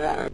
you.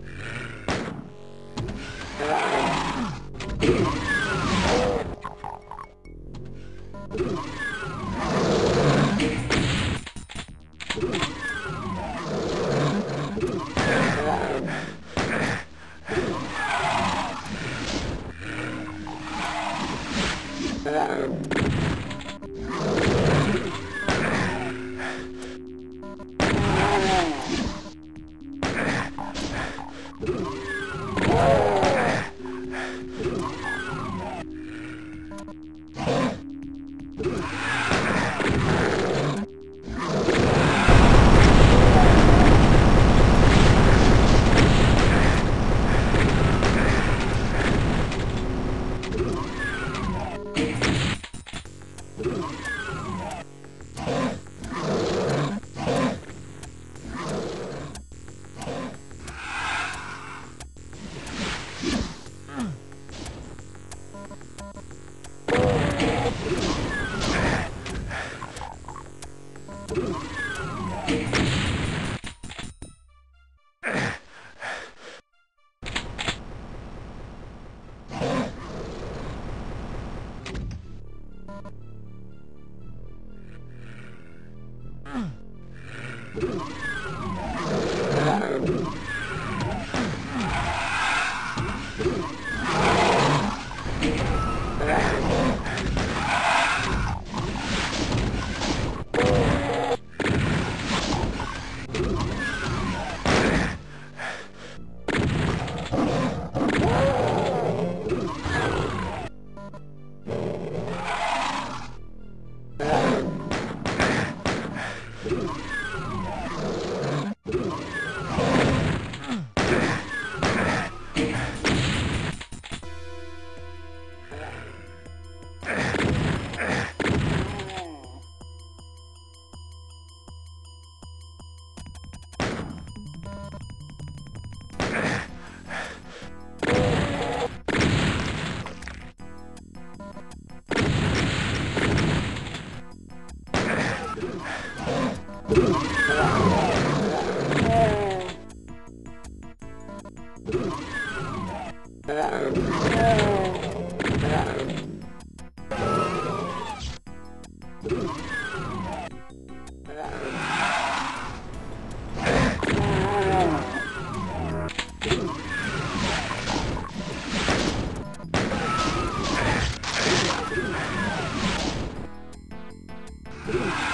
Ugh.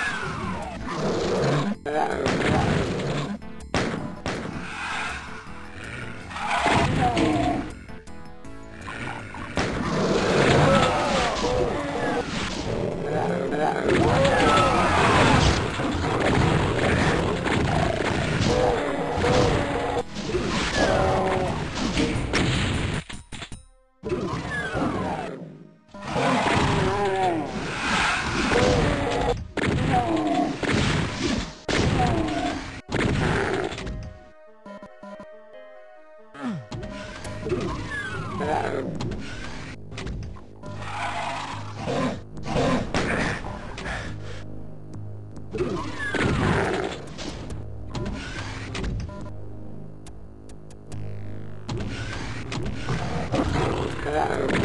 Yeah.